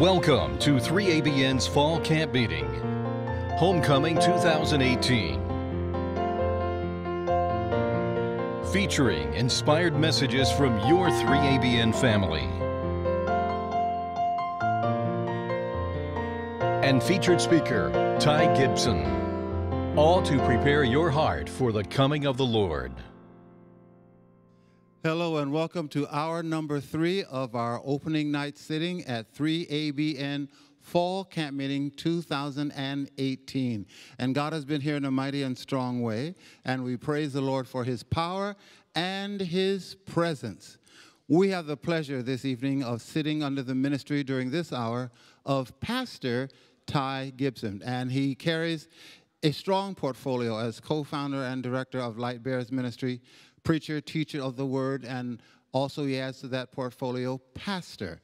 Welcome to 3ABN's Fall Camp Meeting, Homecoming 2018. Featuring inspired messages from your 3ABN family. And featured speaker, Ty Gibson. All to prepare your heart for the coming of the Lord. Hello and welcome to our number three of our opening night sitting at 3ABN Fall Camp Meeting 2018. And God has been here in a mighty and strong way, and we praise the Lord for his power and his presence. We have the pleasure this evening of sitting under the ministry during this hour of Pastor Ty Gibson, and he carries a strong portfolio as co founder and director of Light Bearers Ministry preacher, teacher of the word, and also he adds to that portfolio, pastor.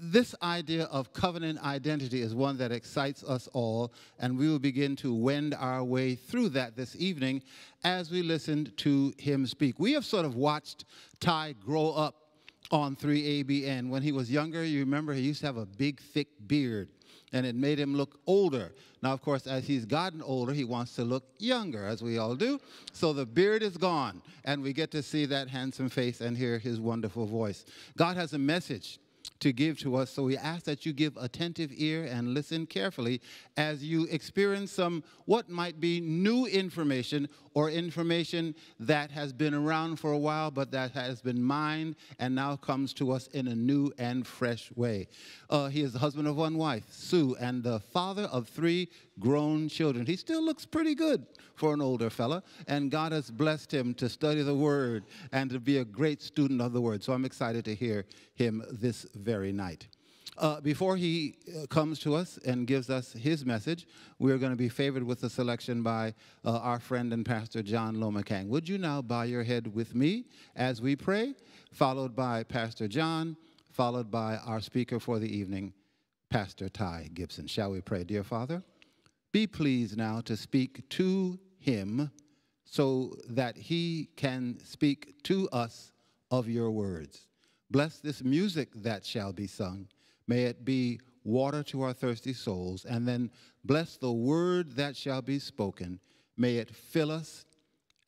This idea of covenant identity is one that excites us all, and we will begin to wend our way through that this evening as we listen to him speak. We have sort of watched Ty grow up on 3ABN. When he was younger, you remember he used to have a big, thick beard and it made him look older. Now, of course, as he's gotten older, he wants to look younger, as we all do. So the beard is gone, and we get to see that handsome face and hear his wonderful voice. God has a message to give to us. So we ask that you give attentive ear and listen carefully as you experience some what might be new information or information that has been around for a while but that has been mined and now comes to us in a new and fresh way. Uh, he is the husband of one wife, Sue, and the father of three grown children. He still looks pretty good for an older fella, and God has blessed him to study the Word and to be a great student of the Word. So I'm excited to hear him this very night. Uh, before he uh, comes to us and gives us his message, we're going to be favored with a selection by uh, our friend and pastor John Lomacang. Would you now bow your head with me as we pray, followed by Pastor John, followed by our speaker for the evening, Pastor Ty Gibson. Shall we pray, dear Father? Be pleased now to speak to him so that he can speak to us of your words. Bless this music that shall be sung. May it be water to our thirsty souls. And then bless the word that shall be spoken. May it fill us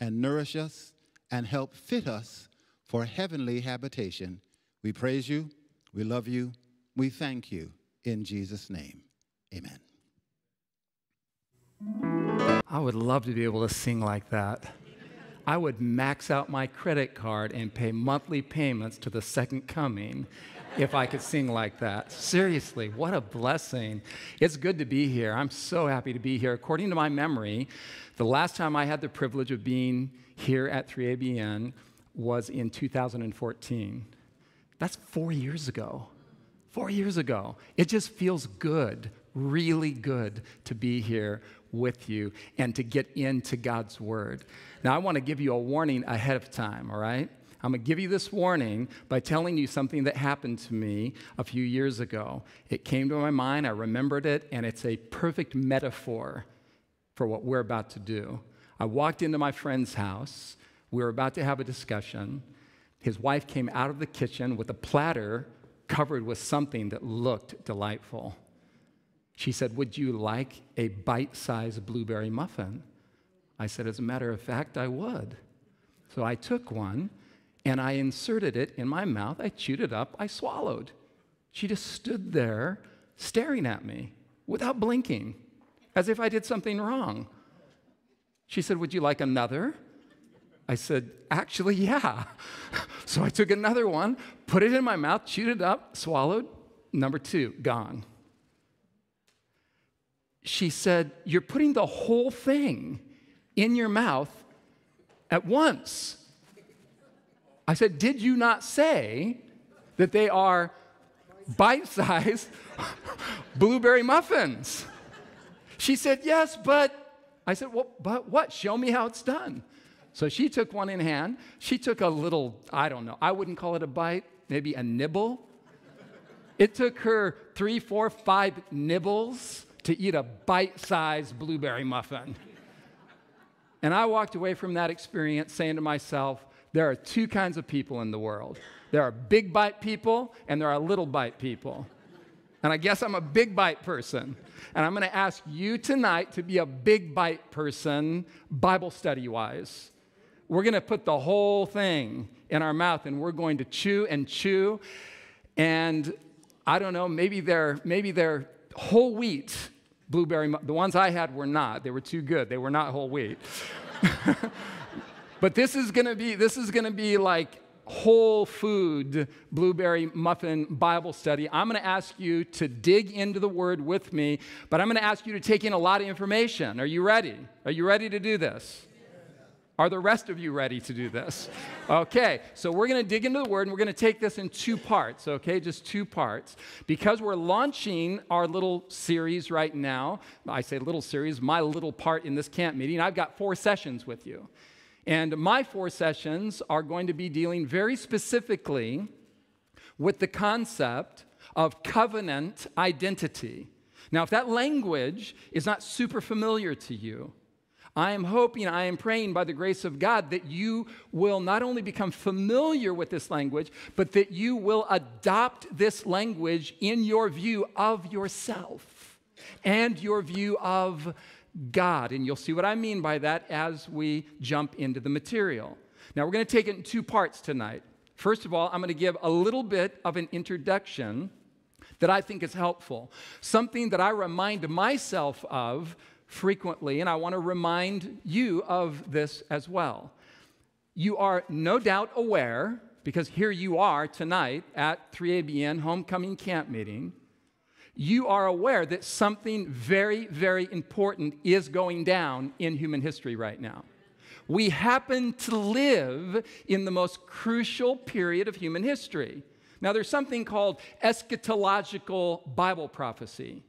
and nourish us and help fit us for heavenly habitation. We praise you. We love you. We thank you. In Jesus' name, amen. I would love to be able to sing like that. I would max out my credit card and pay monthly payments to the second coming if I could sing like that. Seriously, what a blessing. It's good to be here. I'm so happy to be here. According to my memory, the last time I had the privilege of being here at 3ABN was in 2014. That's four years ago. Four years ago. It just feels good, really good to be here with you and to get into God's Word. Now, I want to give you a warning ahead of time, all right? I'm going to give you this warning by telling you something that happened to me a few years ago. It came to my mind, I remembered it, and it's a perfect metaphor for what we're about to do. I walked into my friend's house. We were about to have a discussion. His wife came out of the kitchen with a platter covered with something that looked delightful. She said, Would you like a bite sized blueberry muffin? I said, As a matter of fact, I would. So I took one and I inserted it in my mouth. I chewed it up, I swallowed. She just stood there staring at me without blinking, as if I did something wrong. She said, Would you like another? I said, Actually, yeah. So I took another one, put it in my mouth, chewed it up, swallowed. Number two, gone she said, You're putting the whole thing in your mouth at once. I said, Did you not say that they are bite sized blueberry muffins? She said, Yes, but. I said, Well, but what? Show me how it's done. So she took one in hand. She took a little, I don't know, I wouldn't call it a bite, maybe a nibble. It took her three, four, five nibbles to eat a bite sized blueberry muffin. And I walked away from that experience saying to myself, there are two kinds of people in the world there are big bite people and there are little bite people. And I guess I'm a big bite person. And I'm going to ask you tonight to be a big bite person, Bible study wise. We're going to put the whole thing in our mouth and we're going to chew and chew. And I don't know, maybe they're, maybe they're whole wheat blueberry. The ones I had were not. They were too good. They were not whole wheat. but this is going to be this is going to be like whole food blueberry muffin Bible study. I'm going to ask you to dig into the word with me, but I'm going to ask you to take in a lot of information. Are you ready? Are you ready to do this? Are the rest of you ready to do this? Okay, so we're going to dig into the word and we're going to take this in two parts, okay? Just two parts. Because we're launching our little series right now, I say little series, my little part in this camp meeting, I've got four sessions with you. And my four sessions are going to be dealing very specifically with the concept of covenant identity. Now, if that language is not super familiar to you, I am hoping, I am praying by the grace of God that you will not only become familiar with this language, but that you will adopt this language in your view of yourself and your view of God. And you'll see what I mean by that as we jump into the material. Now, we're going to take it in two parts tonight. First of all, I'm going to give a little bit of an introduction that I think is helpful, something that I remind myself of frequently, and I want to remind you of this as well. You are no doubt aware, because here you are tonight at 3ABN Homecoming Camp Meeting, you are aware that something very, very important is going down in human history right now. We happen to live in the most crucial period of human history. Now, there's something called eschatological Bible prophecy.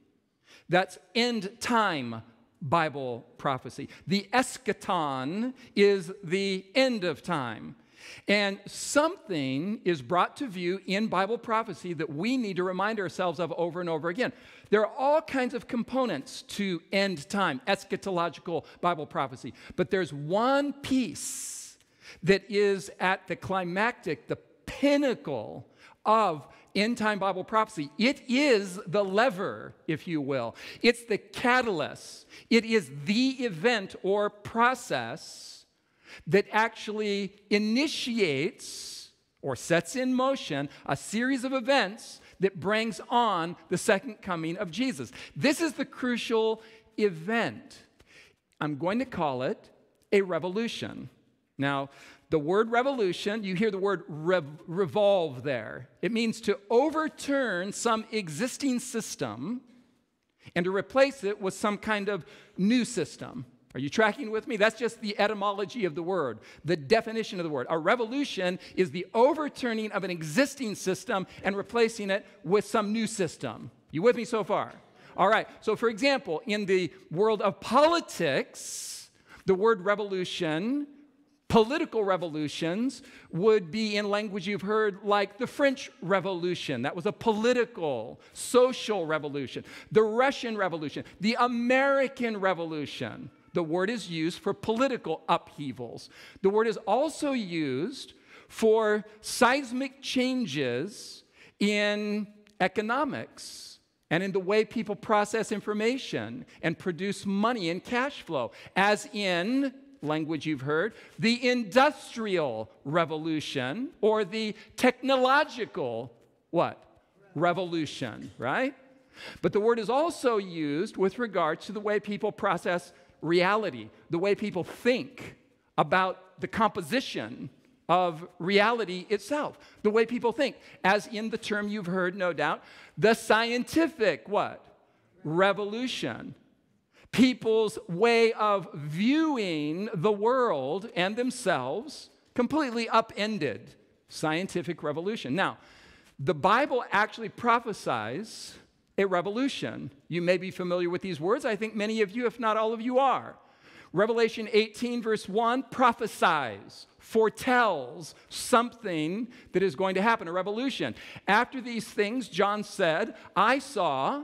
That's end time Bible prophecy. The eschaton is the end of time. And something is brought to view in Bible prophecy that we need to remind ourselves of over and over again. There are all kinds of components to end time, eschatological Bible prophecy, but there's one piece that is at the climactic, the pinnacle of end time Bible prophecy. It is the lever, if you will, it's the catalyst, it is the event or process that actually initiates or sets in motion a series of events that brings on the second coming of Jesus. This is the crucial event. I'm going to call it a revolution. Now, the word revolution, you hear the word rev- revolve there. It means to overturn some existing system and to replace it with some kind of new system. Are you tracking with me? That's just the etymology of the word, the definition of the word. A revolution is the overturning of an existing system and replacing it with some new system. You with me so far? All right. So, for example, in the world of politics, the word revolution Political revolutions would be in language you've heard, like the French Revolution. That was a political, social revolution. The Russian Revolution, the American Revolution. The word is used for political upheavals. The word is also used for seismic changes in economics and in the way people process information and produce money and cash flow, as in language you've heard, the industrial revolution or the technological what? Revolution, right? But the word is also used with regard to the way people process reality, the way people think about the composition of reality itself, the way people think, as in the term you've heard, no doubt, the scientific what? Revolution people's way of viewing the world and themselves completely upended scientific revolution. Now, the Bible actually prophesies a revolution. You may be familiar with these words. I think many of you, if not all of you, are. Revelation 18, verse 1, prophesies, foretells something that is going to happen, a revolution. After these things, John said, I saw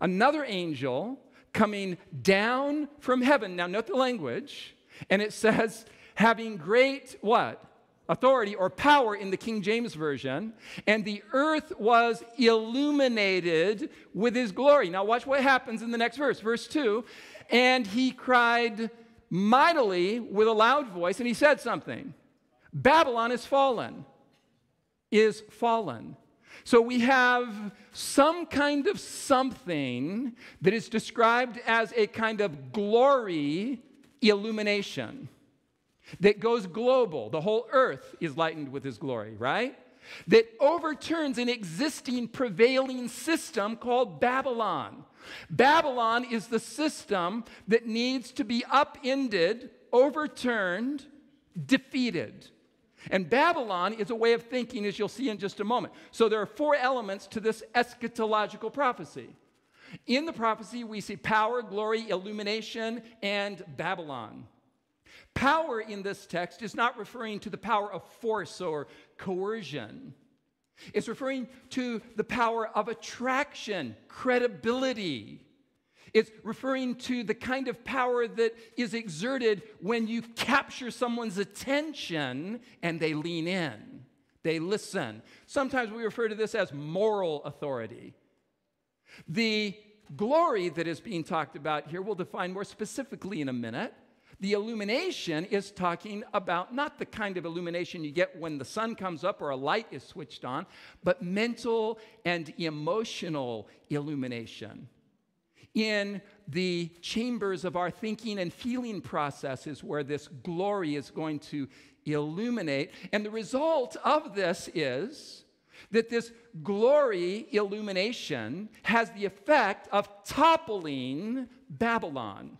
another angel coming down from heaven. Now, note the language. And it says, having great what? authority or power in the King James Version, and the earth was illuminated with his glory. Now, watch what happens in the next verse, verse 2. And he cried mightily with a loud voice, and he said something Babylon is fallen, is fallen. So we have some kind of something that is described as a kind of glory illumination that goes global. The whole earth is lightened with his glory, right? That overturns an existing prevailing system called Babylon. Babylon is the system that needs to be upended, overturned, defeated. And Babylon is a way of thinking, as you'll see in just a moment. So there are four elements to this eschatological prophecy. In the prophecy, we see power, glory, illumination, and Babylon. Power in this text is not referring to the power of force or coercion. It's referring to the power of attraction, credibility. It's referring to the kind of power that is exerted when you capture someone's attention and they lean in, they listen. Sometimes we refer to this as moral authority. The glory that is being talked about here we'll define more specifically in a minute. The illumination is talking about not the kind of illumination you get when the sun comes up or a light is switched on, but mental and emotional illumination. In the chambers of our thinking and feeling processes, where this glory is going to illuminate. And the result of this is that this glory illumination has the effect of toppling Babylon.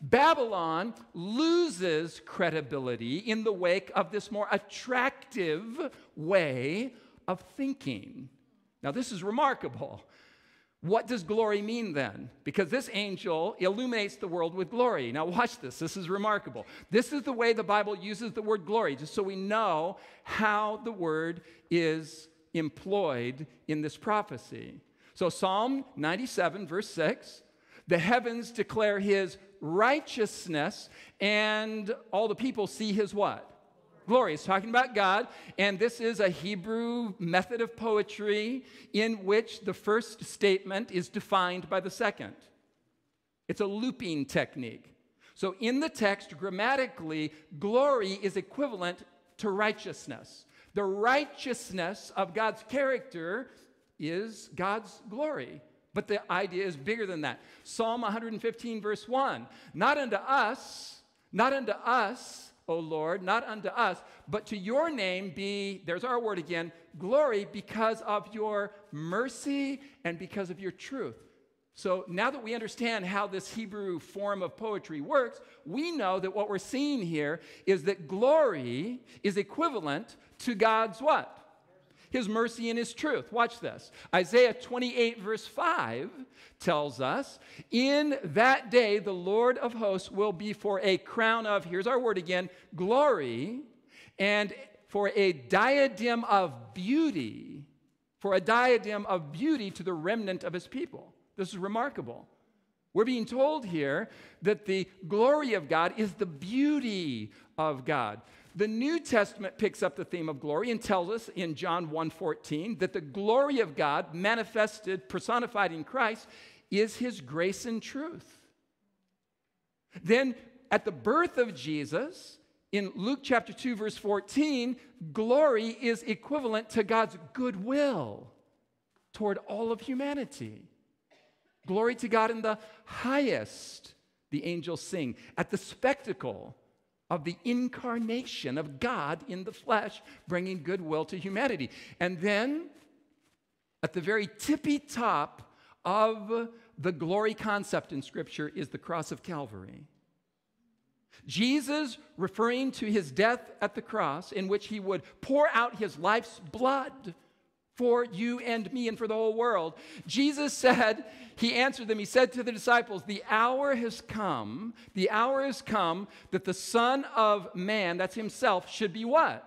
Babylon loses credibility in the wake of this more attractive way of thinking. Now, this is remarkable. What does glory mean then? Because this angel illuminates the world with glory. Now, watch this. This is remarkable. This is the way the Bible uses the word glory, just so we know how the word is employed in this prophecy. So, Psalm 97, verse 6 the heavens declare his righteousness, and all the people see his what? Glory. It's talking about God, and this is a Hebrew method of poetry in which the first statement is defined by the second. It's a looping technique. So, in the text, grammatically, glory is equivalent to righteousness. The righteousness of God's character is God's glory. But the idea is bigger than that. Psalm 115, verse 1 Not unto us, not unto us, O Lord, not unto us, but to your name be, there's our word again, glory because of your mercy and because of your truth. So now that we understand how this Hebrew form of poetry works, we know that what we're seeing here is that glory is equivalent to God's what? His mercy and his truth. Watch this. Isaiah 28, verse 5 tells us, In that day the Lord of hosts will be for a crown of, here's our word again, glory, and for a diadem of beauty, for a diadem of beauty to the remnant of his people. This is remarkable. We're being told here that the glory of God is the beauty of God. The New Testament picks up the theme of glory and tells us in John 1:14 that the glory of God manifested personified in Christ is his grace and truth. Then at the birth of Jesus in Luke chapter 2 verse 14, glory is equivalent to God's goodwill toward all of humanity. Glory to God in the highest, the angels sing. At the spectacle of the incarnation of God in the flesh, bringing goodwill to humanity. And then, at the very tippy top of the glory concept in Scripture, is the cross of Calvary. Jesus, referring to his death at the cross, in which he would pour out his life's blood for you and me and for the whole world. Jesus said, He answered them, He said to the disciples, The hour has come, the hour has come that the Son of Man, that's Himself, should be what?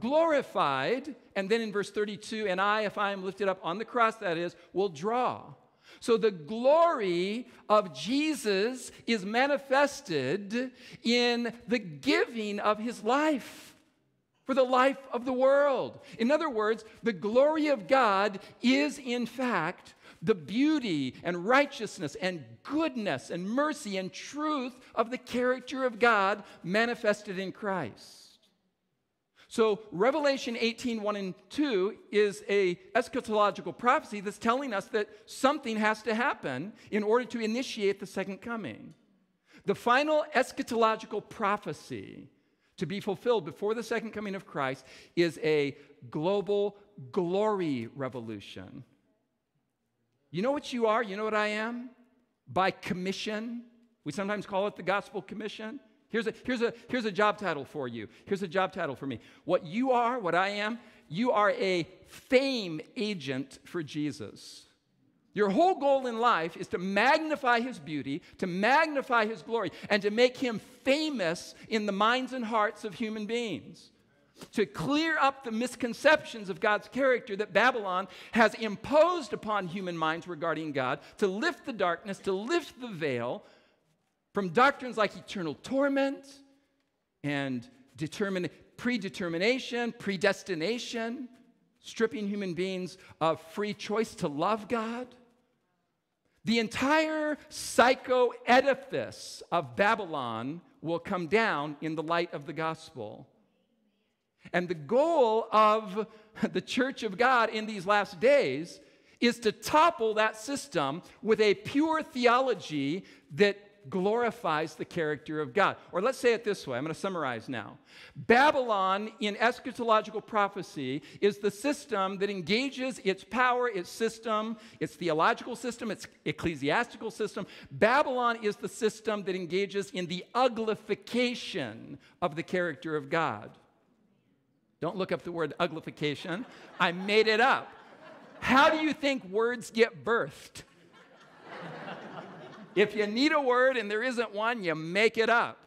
Glorified. And then in verse 32, and I, if I am lifted up on the cross, that is, will draw. So the glory of Jesus is manifested in the giving of his life for the life of the world. In other words, the glory of God is, in fact, the beauty and righteousness and goodness and mercy and truth of the character of God manifested in Christ. So Revelation 18, 1 and 2 is a eschatological prophecy that's telling us that something has to happen in order to initiate the second coming. The final eschatological prophecy to be fulfilled before the second coming of Christ is a global glory revolution. You know what you are? You know what I am? By commission. We sometimes call it the gospel commission. Here's a, here's, a, here's a job title for you. Here's a job title for me. What you are, what I am, you are a fame agent for Jesus. Your whole goal in life is to magnify his beauty, to magnify his glory, and to make him famous in the minds and hearts of human beings. To clear up the misconceptions of God's character that Babylon has imposed upon human minds regarding God, to lift the darkness, to lift the veil from doctrines like eternal torment and determin- predetermination, predestination, stripping human beings of free choice to love God. The entire psycho edifice of Babylon will come down in the light of the gospel. And the goal of the church of God in these last days is to topple that system with a pure theology that glorifies the character of God. Or let's say it this way I'm going to summarize now. Babylon, in eschatological prophecy, is the system that engages its power, its system, its theological system, its ecclesiastical system. Babylon is the system that engages in the uglification of the character of God. Don't look up the word uglification, I made it up. How do you think words get birthed? If you need a word and there isn't one, you make it up.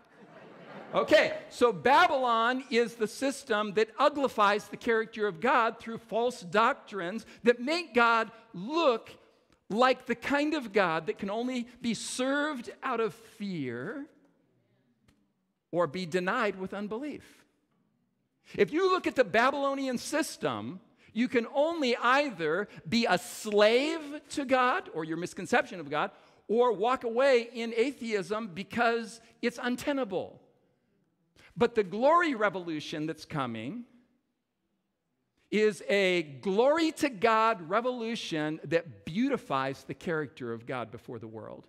Okay, so Babylon is the system that uglifies the character of God through false doctrines that make God look like the kind of God that can only be served out of fear or be denied with unbelief. If you look at the Babylonian system, you can only either be a slave to God or your misconception of God, or walk away in atheism because it's untenable. But the glory revolution that's coming is a glory to God revolution that beautifies the character of God before the world.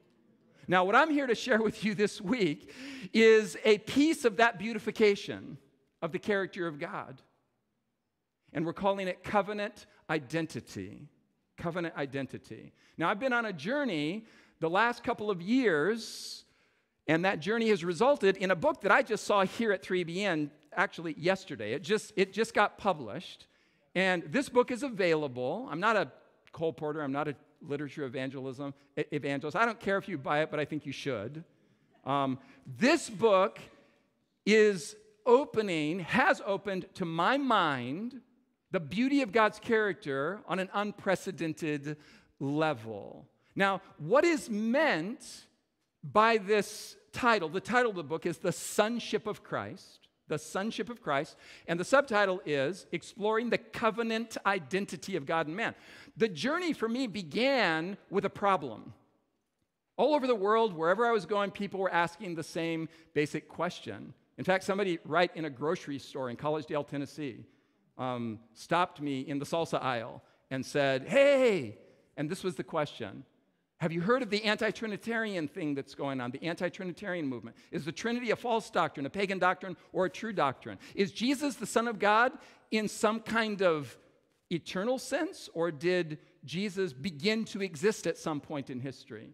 Now, what I'm here to share with you this week is a piece of that beautification of the character of God. And we're calling it covenant identity. Covenant identity. Now, I've been on a journey the last couple of years, and that journey has resulted in a book that I just saw here at 3BN actually yesterday. It just, it just got published. And this book is available. I'm not a colporteur, I'm not a literature evangelism evangelist. I don't care if you buy it, but I think you should. Um, this book is opening, has opened to my mind the beauty of God's character on an unprecedented level. Now, what is meant by this title? The title of the book is The Sonship of Christ. The Sonship of Christ. And the subtitle is Exploring the Covenant Identity of God and Man. The journey for me began with a problem. All over the world, wherever I was going, people were asking the same basic question. In fact, somebody right in a grocery store in Collegedale, Tennessee, um, stopped me in the salsa aisle and said, Hey, and this was the question have you heard of the anti Trinitarian thing that's going on, the anti Trinitarian movement? Is the Trinity a false doctrine, a pagan doctrine, or a true doctrine? Is Jesus the Son of God in some kind of eternal sense, or did Jesus begin to exist at some point in history?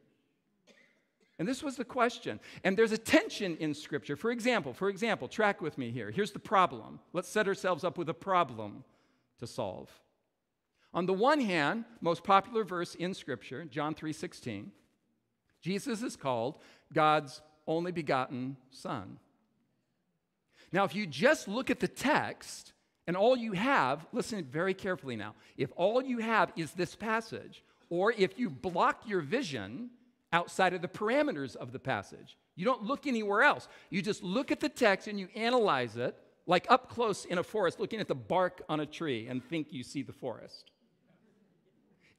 And this was the question. And there's a tension in Scripture. For example, for example, track with me here. Here's the problem. Let's set ourselves up with a problem to solve. On the one hand, most popular verse in Scripture, John 3:16, Jesus is called God's only begotten Son. Now, if you just look at the text and all you have, listen very carefully now, if all you have is this passage, or if you block your vision outside of the parameters of the passage, you don't look anywhere else. You just look at the text and you analyze it like up close in a forest, looking at the bark on a tree and think you see the forest.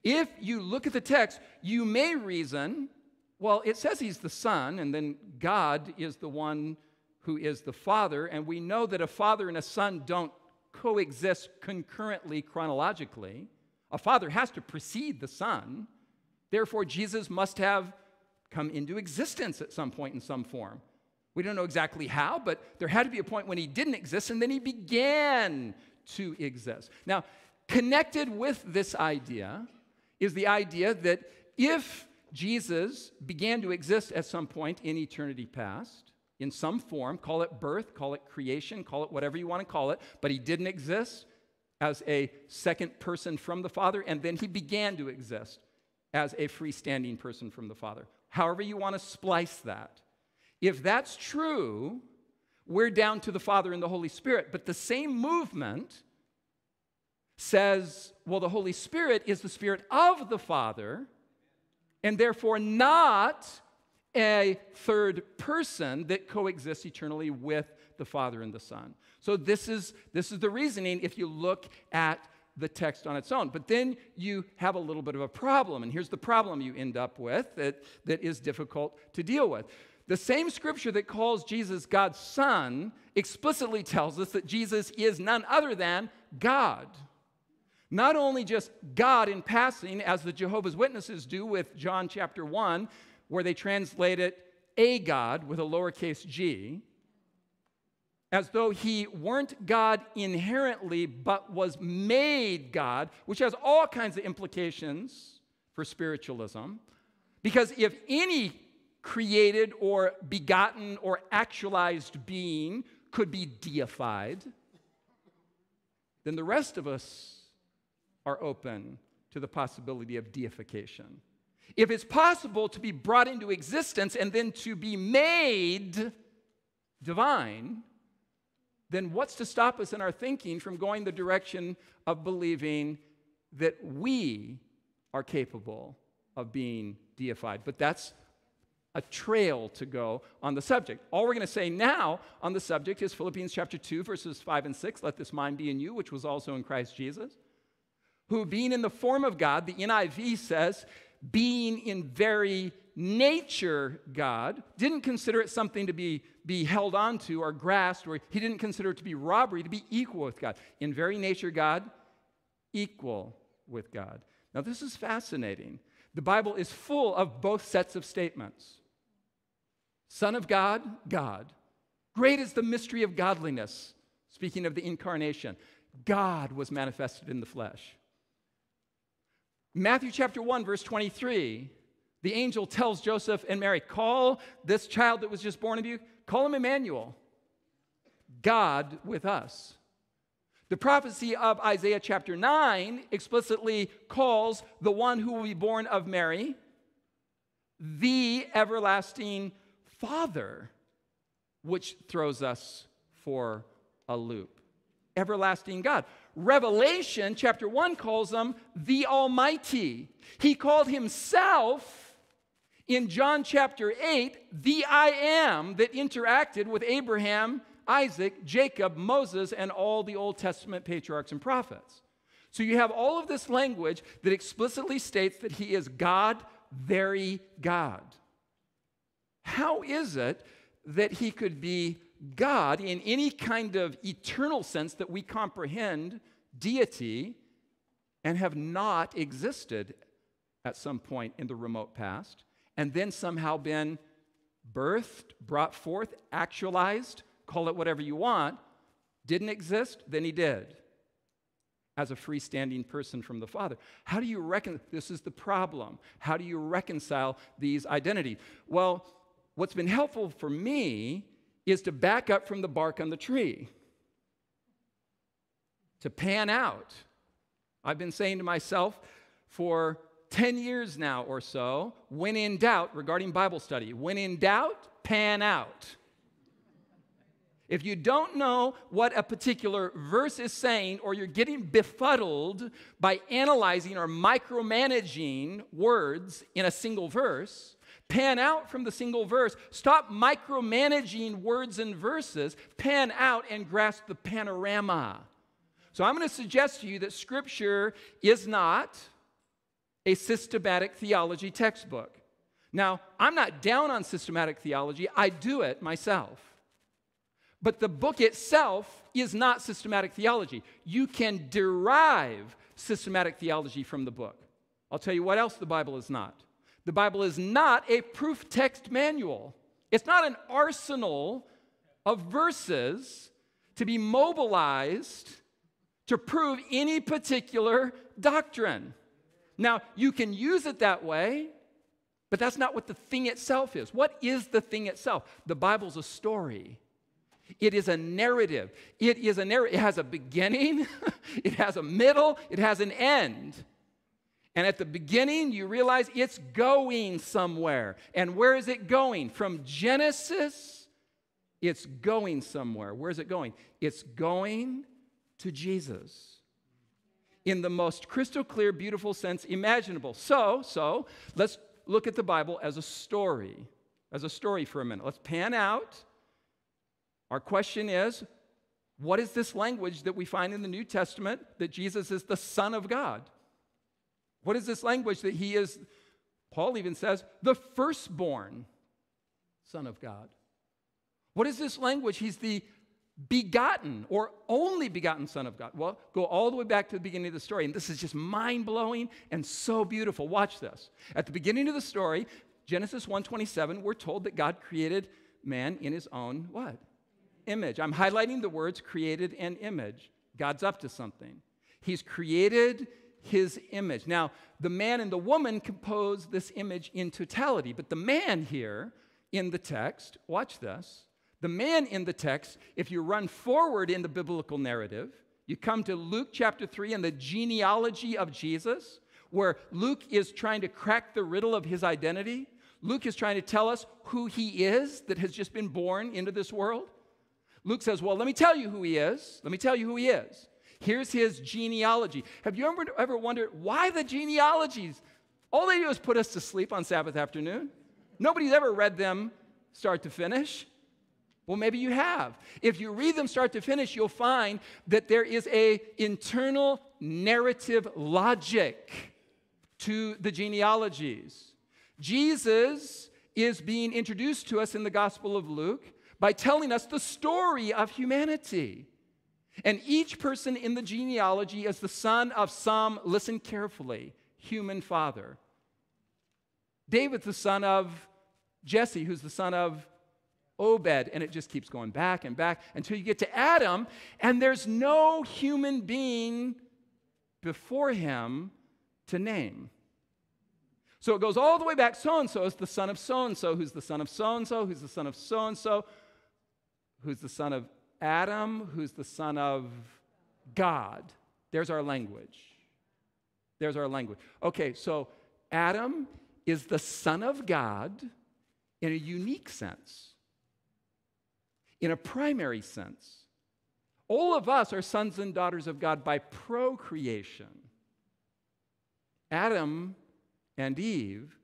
If you look at the text, you may reason, well, it says he's the son, and then God is the one who is the father, and we know that a father and a son don't coexist concurrently chronologically. A father has to precede the son. Therefore, Jesus must have come into existence at some point in some form. We don't know exactly how, but there had to be a point when he didn't exist and then he began to exist. Now, connected with this idea is the idea that if Jesus began to exist at some point in eternity past, in some form, call it birth, call it creation, call it whatever you want to call it, but he didn't exist as a second person from the Father, and then he began to exist as a freestanding person from the Father. However, you want to splice that. If that's true, we're down to the Father and the Holy Spirit. But the same movement says, well, the Holy Spirit is the Spirit of the Father, and therefore not a third person that coexists eternally with the Father and the Son. So this is, this is the reasoning if you look at the text on its own. But then you have a little bit of a problem, and here's the problem you end up with that, that is difficult to deal with. The same scripture that calls Jesus God's Son explicitly tells us that Jesus is none other than God. Not only just God in passing, as the Jehovah's Witnesses do with John chapter 1, where they translate it a God with a lowercase g, as though he weren't God inherently, but was made God, which has all kinds of implications for spiritualism. Because if any created or begotten or actualized being could be deified, then the rest of us are open to the possibility of deification. If it's possible to be brought into existence and then to be made divine, then what's to stop us in our thinking from going the direction of believing that we are capable of being deified? But that's a trail to go on the subject. All we're going to say now on the subject is Philippians chapter 2, verses 5 and 6. Let this mind be in you, which was also in Christ Jesus, who being in the form of God, the NIV says, being in very nature God, didn't consider it something to be, be held onto or grasped, or he didn't consider it to be robbery, to be equal with God. In very nature God, equal with God. Now, this is fascinating. The Bible is full of both sets of statements Son of God, God. Great is the mystery of godliness. Speaking of the incarnation, God was manifested in the flesh. Matthew chapter 1, verse 23, the angel tells Joseph and Mary, Call this child that was just born of you, call him Emmanuel, God with us. The prophecy of Isaiah chapter 9 explicitly calls the one who will be born of Mary the everlasting Father, which throws us for a loop. Everlasting God. Revelation chapter 1 calls him the Almighty. He called himself in John chapter 8 the I am that interacted with Abraham, Isaac, Jacob, Moses, and all the Old Testament patriarchs and prophets. So you have all of this language that explicitly states that he is God, very God. How is it that he could be God in any kind of eternal sense that we comprehend deity and have not existed at some point in the remote past, and then somehow been birthed, brought forth, actualized, call it whatever you want, didn't exist, then he did as a freestanding person from the Father. How do you reckon this is the problem? How do you reconcile these identities? Well, what's been helpful for me is to back up from the bark on the tree, to pan out. I've been saying to myself for 10 years now or so, when in doubt, regarding Bible study, when in doubt, pan out. If you don't know what a particular verse is saying, or you're getting befuddled by analyzing or micromanaging words in a single verse, Pan out from the single verse. Stop micromanaging words and verses. Pan out and grasp the panorama. So I'm going to suggest to you that Scripture is not a systematic theology textbook. Now, I'm not down on systematic theology, I do it myself. But the book itself is not systematic theology. You can derive systematic theology from the book. I'll tell you what else the Bible is not. The Bible is not a proof text manual, it's not an arsenal of verses to be mobilized to prove any particular doctrine. Now, you can use it that way, but that's not what the thing itself is. What is the thing itself? The Bible's a story. It is a narrative. It is a narrative. It has a beginning, it has a middle, it has an end. And at the beginning, you realize it's going somewhere. And where is it going? From Genesis, it's going somewhere. Where's it going? It's going to Jesus in the most crystal clear, beautiful sense imaginable. So, so let's look at the Bible as a story, as a story for a minute. Let's pan out our question is what is this language that we find in the New Testament that Jesus is the Son of God? What is this language that he is, Paul even says, the firstborn Son of God? What is this language? He's the begotten or only begotten Son of God. Well, go all the way back to the beginning of the story, and this is just mind blowing and so beautiful. Watch this. At the beginning of the story, Genesis 1:27, we're told that God created man in his own what? image. I'm highlighting the words created and image. God's up to something. He's created his image. Now, the man and the woman compose this image in totality, but the man here in the text, watch this. The man in the text, if you run forward in the biblical narrative, you come to Luke chapter 3 and the genealogy of Jesus, where Luke is trying to crack the riddle of his identity. Luke is trying to tell us who he is that has just been born into this world. Luke says, Well, let me tell you who he is. Let me tell you who he is. Here's his genealogy. Have you ever, ever wondered why the genealogies? All they do is put us to sleep on Sabbath afternoon. Nobody's ever read them start to finish. Well, maybe you have. If you read them start to finish, you'll find that there is a internal narrative logic to the genealogies. Jesus is being introduced to us in the Gospel of Luke by telling us the story of humanity. And each person in the genealogy is the son of some, listen carefully, human father. David's the son of Jesse, who's the son of Obed, and it just keeps going back and back until you get to Adam, and there's no human being before him to name. So it goes all the way back. So and so is the son of so and so, who's the son of so and so, who's the son of so and so, who's the son of Adam, who's the son of God. There's our language. There's our language. Okay, so Adam is the son of God in a unique sense, in a primary sense. All of us are sons and daughters of God by procreation. Adam and Eve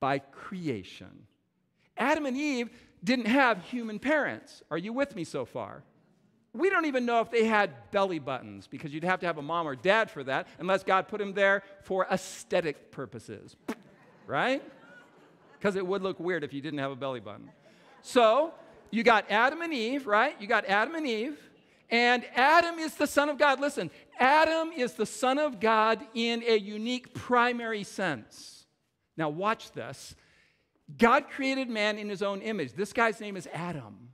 by creation. Adam and Eve didn't have human parents. Are you with me so far? We don't even know if they had belly buttons because you'd have to have a mom or dad for that unless God put them there for aesthetic purposes, right? Because it would look weird if you didn't have a belly button. So you got Adam and Eve, right? You got Adam and Eve. And Adam is the Son of God. Listen, Adam is the Son of God in a unique primary sense. Now, watch this. God created man in his own image. This guy's name is Adam.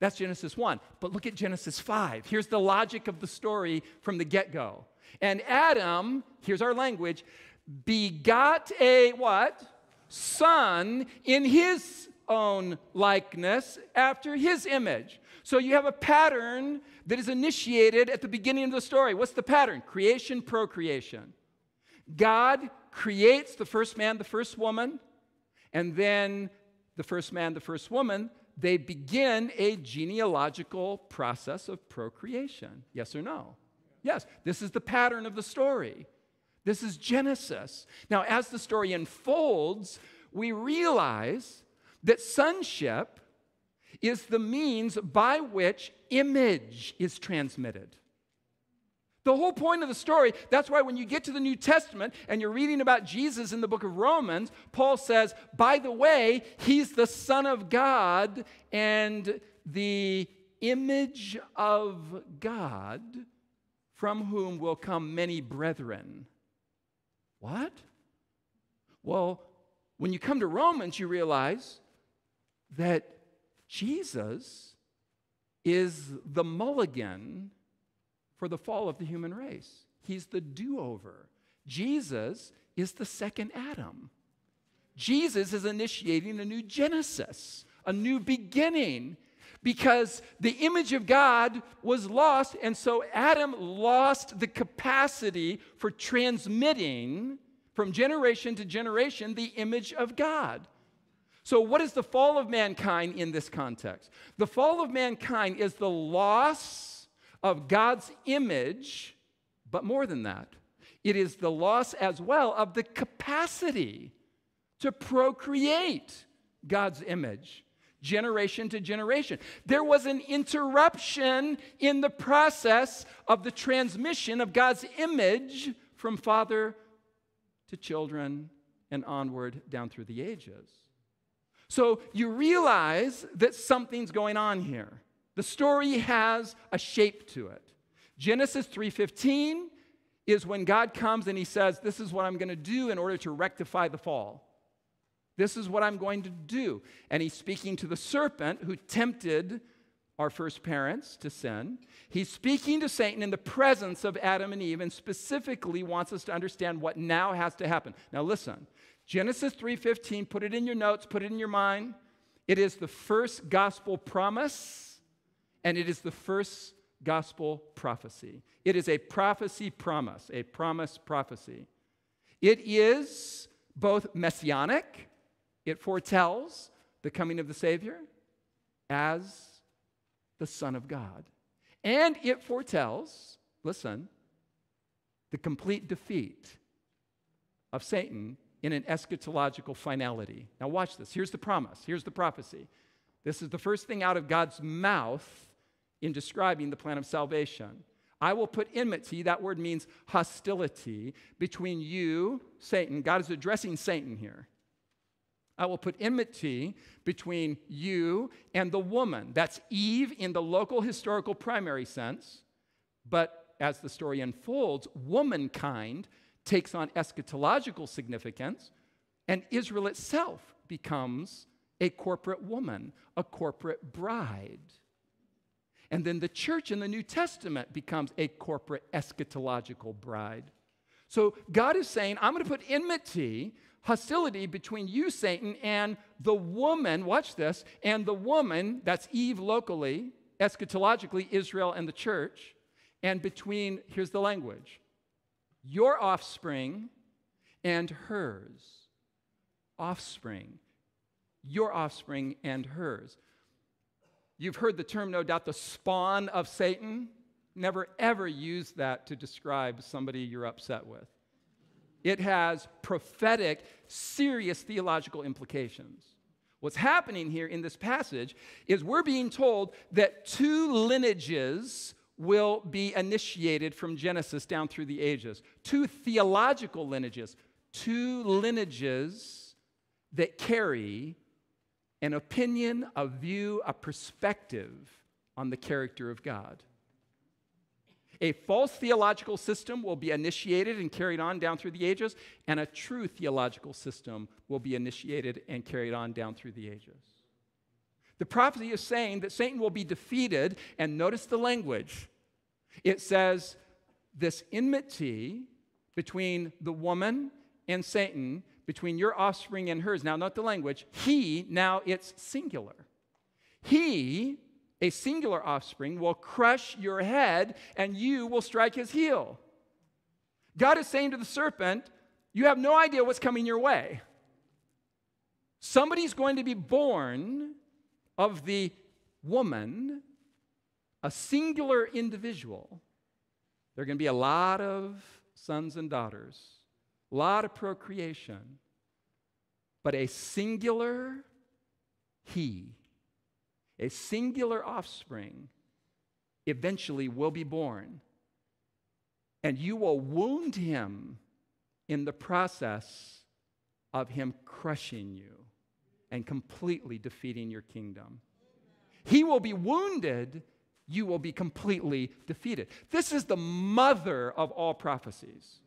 That's Genesis 1. But look at Genesis 5. Here's the logic of the story from the get go. And Adam, here's our language, begot a what? Son in his own likeness after his image. So you have a pattern that is initiated at the beginning of the story. What's the pattern? Creation, procreation. God creates the first man, the first woman and then the first man, the first woman, they begin a genealogical process of procreation. Yes or no? Yes, this is the pattern of the story. This is Genesis. Now, as the story unfolds, we realize that sonship is the means by which image is transmitted. The whole point of the story, that's why when you get to the New Testament and you're reading about Jesus in the book of Romans, Paul says, by the way, he's the Son of God and the image of God from whom will come many brethren. What? Well, when you come to Romans, you realize that Jesus is the mulligan for the fall of the human race. He's the do over. Jesus is the second Adam. Jesus is initiating a new Genesis, a new beginning, because the image of God was lost, and so Adam lost the capacity for transmitting from generation to generation the image of God. So, what is the fall of mankind in this context? The fall of mankind is the loss of God's image, but more than that, it is the loss as well of the capacity to procreate God's image generation to generation. There was an interruption in the process of the transmission of God's image from father to children and onward down through the ages. So you realize that something's going on here. The story has a shape to it. Genesis 3:15 is when God comes and he says, "This is what I'm going to do in order to rectify the fall." This is what I'm going to do. And he's speaking to the serpent who tempted our first parents to sin. He's speaking to Satan in the presence of Adam and Eve and specifically wants us to understand what now has to happen. Now listen. Genesis 3:15, put it in your notes, put it in your mind. It is the first gospel promise and it is the first gospel prophecy. It is a prophecy promise, a promise prophecy. It is both messianic, it foretells the coming of the Savior as the Son of God. And it foretells, listen, the complete defeat of Satan in an eschatological finality. Now, watch this. Here's the promise. Here's the prophecy. This is the first thing out of God's mouth in describing the plan of salvation. I will put enmity, that word means hostility, between you, Satan. God is addressing Satan here. I will put enmity between you and the woman. That's Eve in the local historical primary sense. But as the story unfolds, womankind takes on eschatological significance, and Israel itself becomes a corporate woman, a corporate bride. And then the church in the New Testament becomes a corporate eschatological bride. So God is saying, I'm going to put enmity hostility between you, Satan, and the woman, watch this, and the woman, that's Eve locally, eschatologically, Israel and the church, and between, here's the language, your offspring and hers. Offspring. Your offspring and hers. You've heard the term, no doubt, the spawn of Satan. Never ever use that to describe somebody you're upset with. It has prophetic, serious theological implications. What's happening here in this passage is we're being told that two lineages will be initiated from Genesis down through the ages. Two theological lineages, two lineages that carry an opinion, a view, a perspective on the character of God. A false theological system will be initiated and carried on down through the ages, and a true theological system will be initiated and carried on down through the ages. The prophecy is saying that Satan will be defeated, and notice the language. It says, This enmity between the woman and Satan, between your offspring and hers. Now, note the language. He, now it's singular. He a singular offspring, will crush your head and you will strike his heel. God is saying to the serpent, You have no idea what's coming your way. Somebody's going to be born of the woman, a singular individual. There are going to be a lot of sons and daughters, a lot of procreation. but a singular he, a singular offspring, eventually will be born. And you will wound him in the process of him crushing you and completely defeating your kingdom. He will be wounded, you will be completely defeated. This is the mother of all prophecies.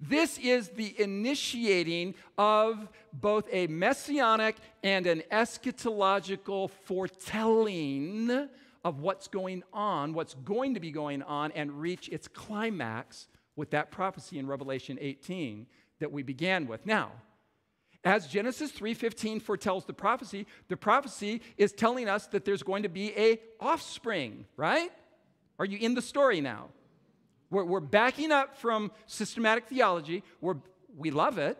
This is the initiating of both a messianic and an eschatological foretelling of what's going on, what's going to be going on, and reach its climax with that prophecy in Revelation 18 that we began with. Now, as Genesis 3:15 foretells the prophecy, the prophecy is telling us that there's going to be a offspring, right? Are you in the story now? We're, we're backing up from systematic theology. We're, we love it.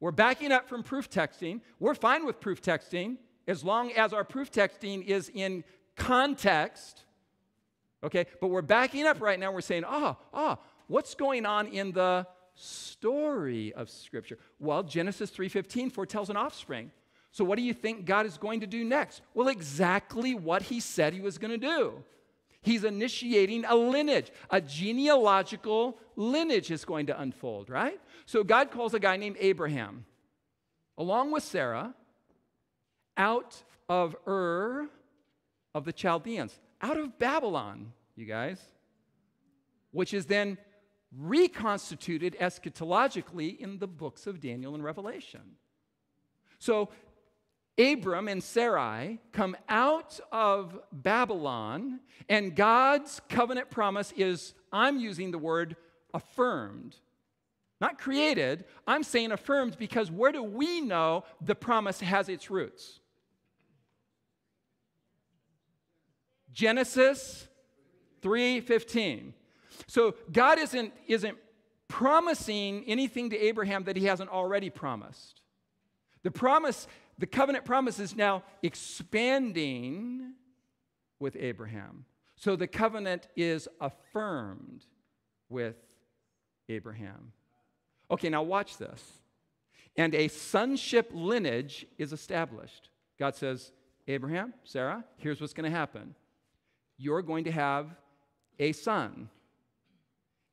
We're backing up from proof texting. We're fine with proof texting as long as our proof texting is in context. Okay, but we're backing up right now. We're saying, ah, oh, ah, oh, what's going on in the story of Scripture? Well, Genesis 3:15 foretells an offspring. So what do you think God is going to do next? Well, exactly what he said he was going to do. He's initiating a lineage, a genealogical lineage is going to unfold, right? So God calls a guy named Abraham, along with Sarah, out of Ur of the Chaldeans, out of Babylon, you guys, which is then reconstituted eschatologically in the books of Daniel and Revelation. So Abram and Sarai come out of Babylon, and God's covenant promise is I'm using the word affirmed. Not created, I'm saying affirmed because where do we know the promise has its roots? Genesis 3:15. So God isn't, isn't promising anything to Abraham that he hasn't already promised. The promise the covenant promise is now expanding with Abraham. So the covenant is affirmed with Abraham. Okay, now watch this. And a sonship lineage is established. God says, Abraham, Sarah, here's what's going to happen. You're going to have a son.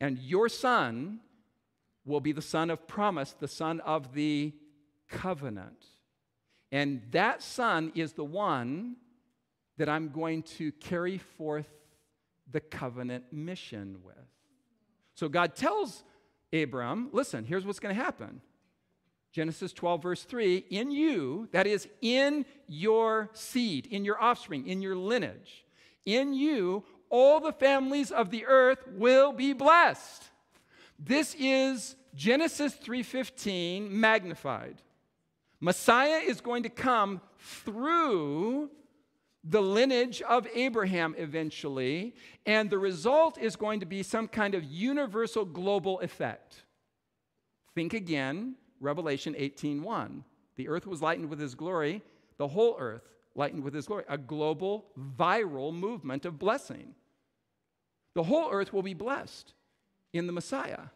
And your son will be the son of promise, the son of the covenant. And that son is the one that I'm going to carry forth the covenant mission with. So God tells Abram, listen, here's what's going to happen. Genesis 12, verse 3 In you, that is, in your seed, in your offspring, in your lineage, in you, all the families of the earth will be blessed. This is Genesis 3:15 magnified. Messiah is going to come through the lineage of Abraham eventually, and the result is going to be some kind of universal global effect. Think again, Revelation 18:1. The earth was lightened with his glory, the whole earth lightened with his glory, a global viral movement of blessing. The whole earth will be blessed in the Messiah.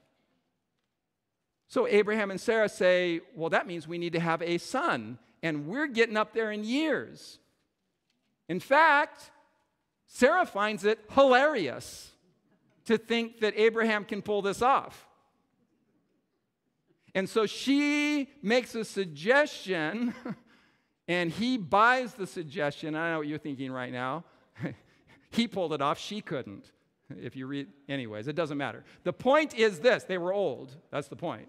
So Abraham and Sarah say, well, that means we need to have a son. And we're getting up there in years. In fact, Sarah finds it hilarious to think that Abraham can pull this off. And so she makes a suggestion, and he buys the suggestion. I know what you're thinking right now. he pulled it off, she couldn't. If you read, anyways, it doesn't matter. The point is this they were old. That's the point.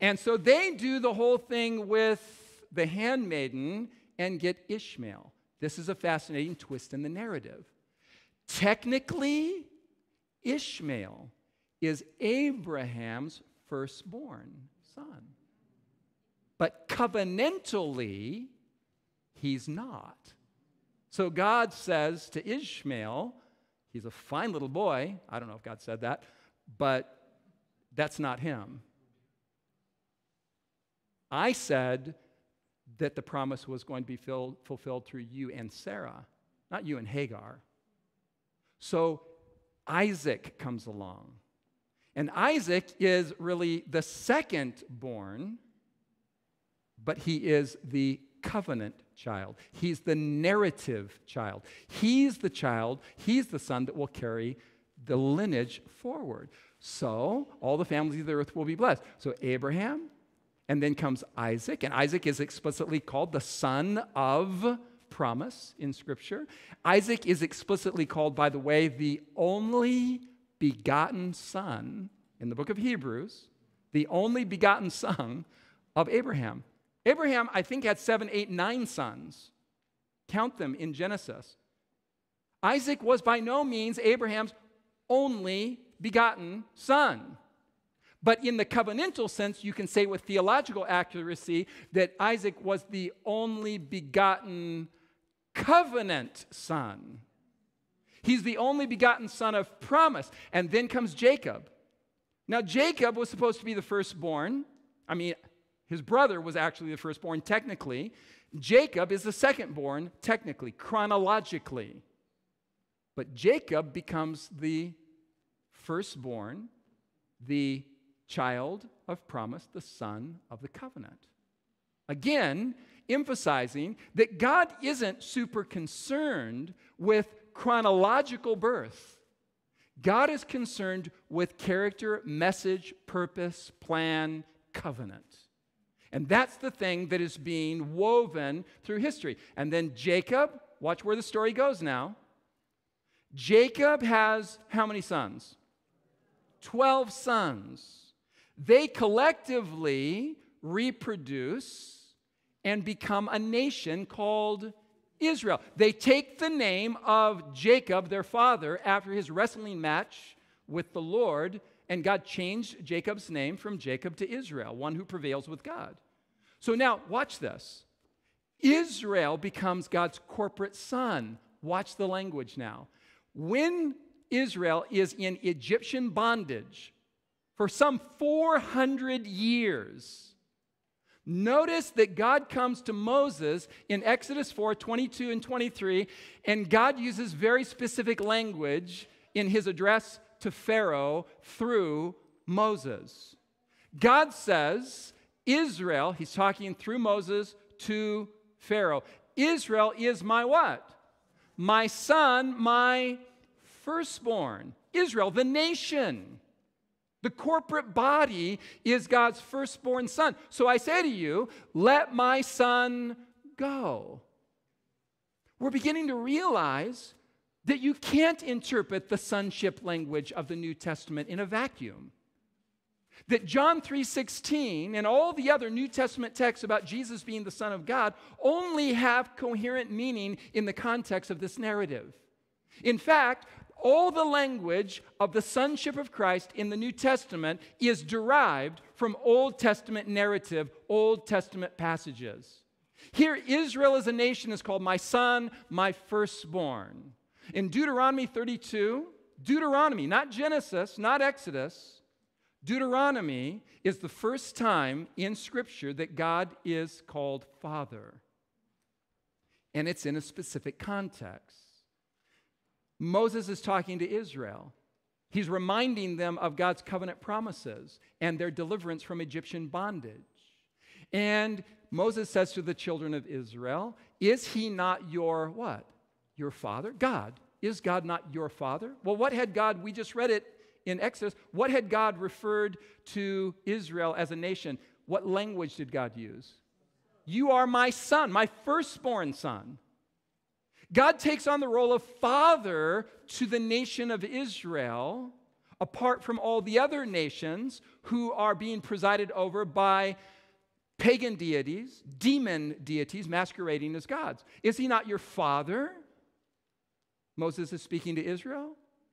And so they do the whole thing with the handmaiden and get Ishmael. This is a fascinating twist in the narrative. Technically, Ishmael is Abraham's firstborn son. But covenantally, he's not. So God says to Ishmael, he's a fine little boy. I don't know if God said that, but that's not him. I said that the promise was going to be filled, fulfilled through you and Sarah, not you and Hagar. So Isaac comes along. And Isaac is really the second born but he is the covenant child. He's the narrative child. He's the child, he's the son that will carry the lineage forward. So all the families of the earth will be blessed. So Abraham, and then comes Isaac, and Isaac is explicitly called the son of promise in Scripture. Isaac is explicitly called, by the way, the only begotten son in the book of Hebrews, the only begotten son of Abraham. Abraham, I think, had seven, eight, nine sons. Count them in Genesis. Isaac was by no means Abraham's only begotten son. But in the covenantal sense, you can say with theological accuracy that Isaac was the only begotten covenant son. He's the only begotten son of promise. And then comes Jacob. Now, Jacob was supposed to be the firstborn. I mean, his brother was actually the firstborn, technically. Jacob is the secondborn, technically, chronologically. But Jacob becomes the firstborn, the child of promise, the son of the covenant. Again, emphasizing that God isn't super concerned with chronological birth. God is concerned with character, message, purpose, plan, covenant. And that's the thing that is being woven through history. And then Jacob, watch where the story goes now. Jacob has how many sons? 12 sons. They collectively reproduce and become a nation called Israel. They take the name of Jacob, their father, after his wrestling match with the Lord, and God changed Jacob's name from Jacob to Israel, one who prevails with God. So now, watch this. Israel becomes God's corporate son. Watch the language now. When Israel is in Egyptian bondage for some 400 years, Notice that God comes to Moses in Exodus 4 22 and 23, and God uses very specific language in his address to Pharaoh through Moses. God says, Israel, he's talking through Moses to Pharaoh, Israel is my what? My son, my firstborn. Israel, the nation. The corporate body is God's firstborn son. So I say to you, let my son go. We're beginning to realize that you can't interpret the sonship language of the New Testament in a vacuum. That John 3:16 and all the other New Testament texts about Jesus being the son of God only have coherent meaning in the context of this narrative. In fact, all the language of the sonship of Christ in the New Testament is derived from Old Testament narrative, Old Testament passages. Here, Israel as a nation is called my son, my firstborn. In Deuteronomy 32, Deuteronomy, not Genesis, not Exodus, Deuteronomy is the first time in Scripture that God is called Father. And it's in a specific context. Moses is talking to Israel. He's reminding them of God's covenant promises and their deliverance from Egyptian bondage. And Moses says to the children of Israel, Is he not your what? Your father? God. Is God not your father? Well, what had God, we just read it in Exodus, what had God referred to Israel as a nation? What language did God use? You are my son, my firstborn son. God takes on the role of father to the nation of Israel, apart from all the other nations who are being presided over by pagan deities, demon deities masquerading as gods. Is he not your father? Moses is speaking to Israel.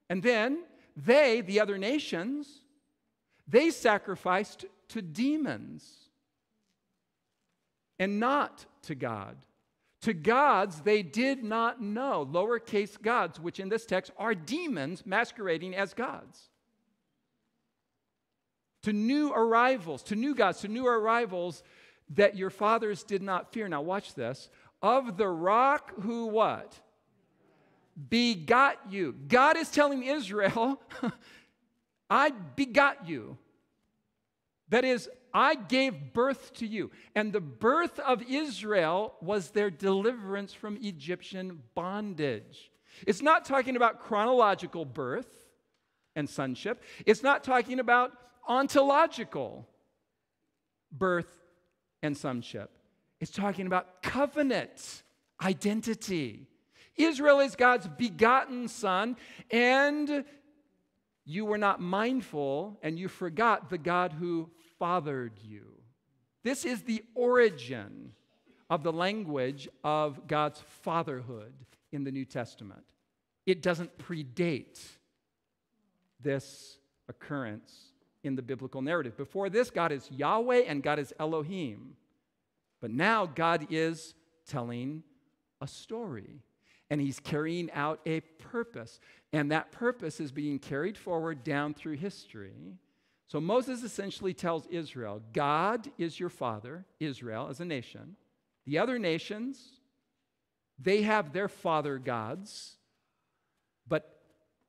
And then they, the other nations, they sacrificed to demons and not to God. To gods they did not know, lowercase gods, which in this text are demons masquerading as gods. To new arrivals, to new gods, to new arrivals that your fathers did not fear. Now, watch this. Of the rock who what? Begot you. God is telling Israel, I begot you. That is, I gave birth to you. And the birth of Israel was their deliverance from Egyptian bondage. It's not talking about chronological birth and sonship, it's not talking about ontological birth and sonship. It's talking about covenant identity. Israel is God's begotten son, and you were not mindful and you forgot the God who fathered you. This is the origin of the language of God's fatherhood in the New Testament. It doesn't predate this occurrence in the biblical narrative. Before this, God is Yahweh and God is Elohim. But now God is telling a story and he's carrying out a purpose. And that purpose is being carried forward down through history. So Moses essentially tells Israel God is your father, Israel as a nation. The other nations, they have their father gods. But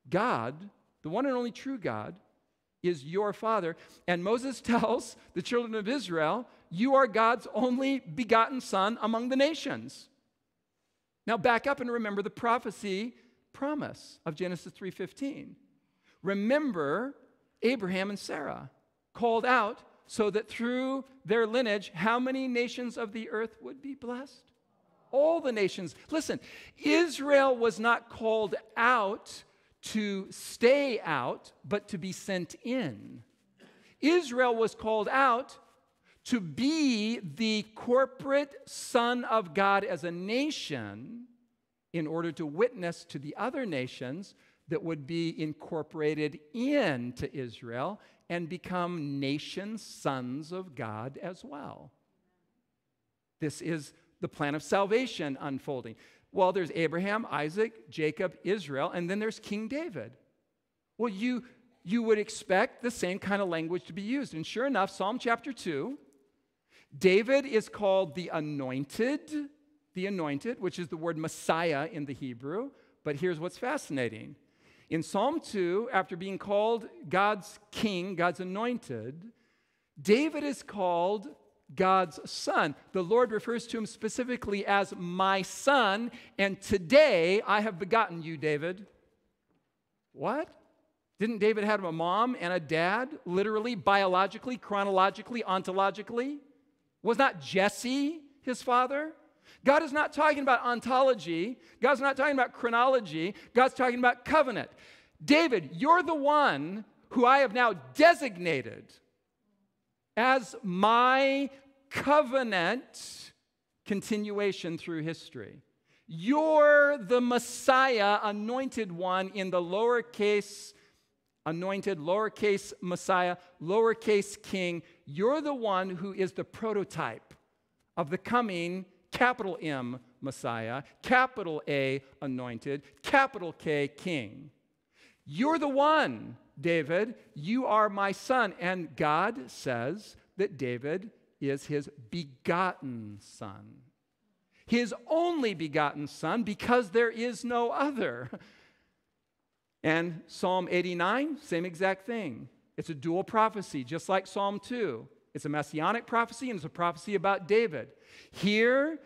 God, the one and only true God, is your father. And Moses tells the children of Israel, You are God's only begotten son among the nations. Now back up and remember the prophecy promise of Genesis 3:15. Remember Abraham and Sarah called out so that through their lineage how many nations of the earth would be blessed? All the nations. Listen, Israel was not called out to stay out, but to be sent in. Israel was called out to be the corporate Son of God as a nation in order to witness to the other nations that would be incorporated into Israel and become nation sons of God as well. This is the plan of salvation unfolding. Well, there's Abraham, Isaac, Jacob, Israel, and then there's King David. Well, you, you would expect the same kind of language to be used. And sure enough, Psalm chapter 2, David is called the anointed, the anointed, which is the word Messiah in the Hebrew. But here's what's fascinating. In Psalm 2, after being called God's king, God's anointed, David is called God's son. The Lord refers to him specifically as my son, and today I have begotten you, David. What? Didn't David have a mom and a dad, literally, biologically, chronologically, ontologically? Was not Jesse his father? God is not talking about ontology. God's not talking about chronology. God's talking about covenant. David, you're the one who I have now designated as my covenant continuation through history. You're the Messiah, anointed one in the lowercase anointed, lowercase Messiah, lowercase king. You're the one who is the prototype of the coming capital M Messiah, capital A anointed, capital K king. You're the one, David. You are my son. And God says that David is his begotten son. His only begotten son because there is no other. And Psalm 89, same exact thing. It's a dual prophecy, just like Psalm 2. It's a messianic prophecy and it's a prophecy about David. Here,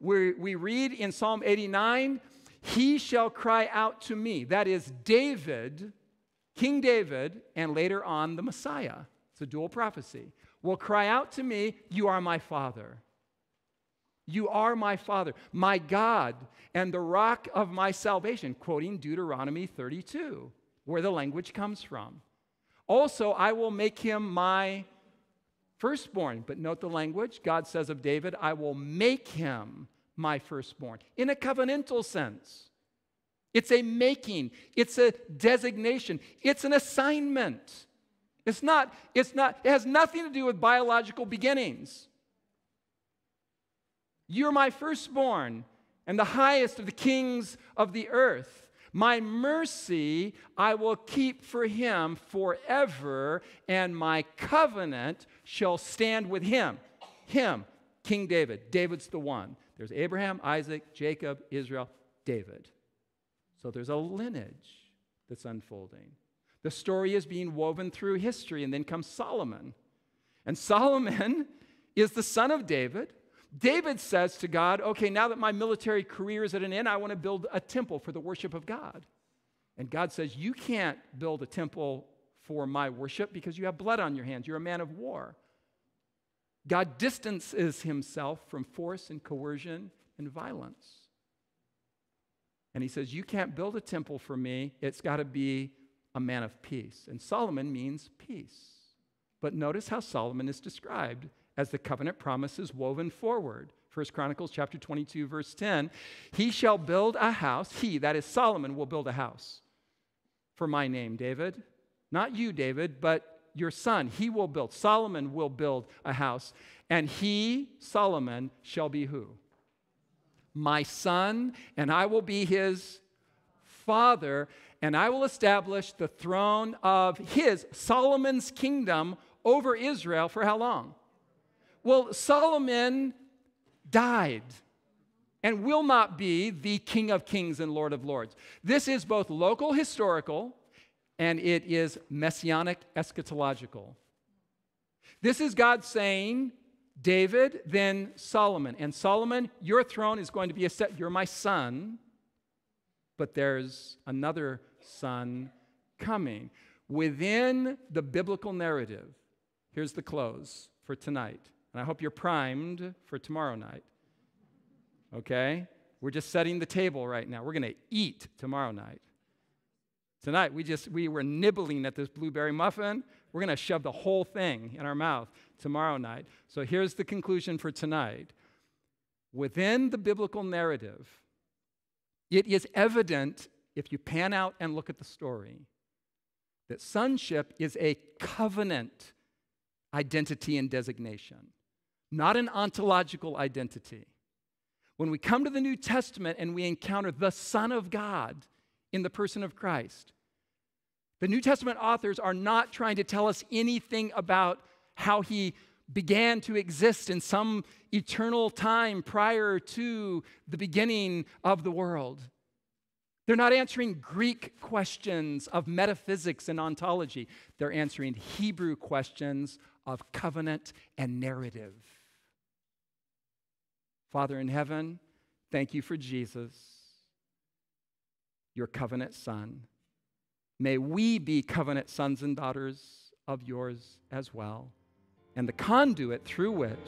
we, read in Psalm 89, He shall cry out to me. That is David, King David, and later on the Messiah. It's a dual prophecy. Will cry out to me, You are my Father. You are my Father, my God, and the rock of my salvation, quoting Deuteronomy 32, where the language comes from. Also, I will make him my firstborn. But note the language God says of David, I will make him my firstborn in a covenantal sense. It's a making, it's a designation, it's an assignment. It's not, it's not, it has nothing to do with biological beginnings. You're my firstborn and the highest of the kings of the earth. My mercy I will keep for him forever, and my covenant shall stand with him. Him, King David. David's the one. There's Abraham, Isaac, Jacob, Israel, David. So there's a lineage that's unfolding. The story is being woven through history, and then comes Solomon. And Solomon is the son of David. David says to God, Okay, now that my military career is at an end, I want to build a temple for the worship of God. And God says, You can't build a temple for my worship because you have blood on your hands. You're a man of war. God distances himself from force and coercion and violence. And he says, You can't build a temple for me. It's got to be a man of peace. And Solomon means peace. But notice how Solomon is described as the covenant promises woven forward. 1 Chronicles chapter 22 verse 10, he shall build a house, he that is Solomon will build a house for my name, David. Not you, David, but your son, he will build. Solomon will build a house, and he, Solomon, shall be who? My son, and I will be his father, and I will establish the throne of his, Solomon's kingdom over Israel for how long? Well, Solomon died and will not be the King of Kings and Lord of Lords. This is both local historical and it is messianic eschatological. This is God saying, David, then Solomon. And Solomon, your throne is going to be a set, you're my son, but there's another son coming. Within the biblical narrative, here's the close for tonight. And I hope you're primed for tomorrow night. Okay? We're just setting the table right now. We're going to eat tomorrow night. Tonight, we just we were nibbling at this blueberry muffin. We're going to shove the whole thing in our mouth tomorrow night. So here's the conclusion for tonight. Within the biblical narrative, it is evident if you pan out and look at the story that sonship is a covenant identity and designation, not an ontological identity. When we come to the New Testament and we encounter the Son of God, in the person of Christ. The New Testament authors are not trying to tell us anything about how he began to exist in some eternal time prior to the beginning of the world. They're not answering Greek questions of metaphysics and ontology. They're answering Hebrew questions of covenant and narrative. Father in heaven, thank you for Jesus your covenant son. May we be covenant sons and daughters of yours as well, and the conduit through which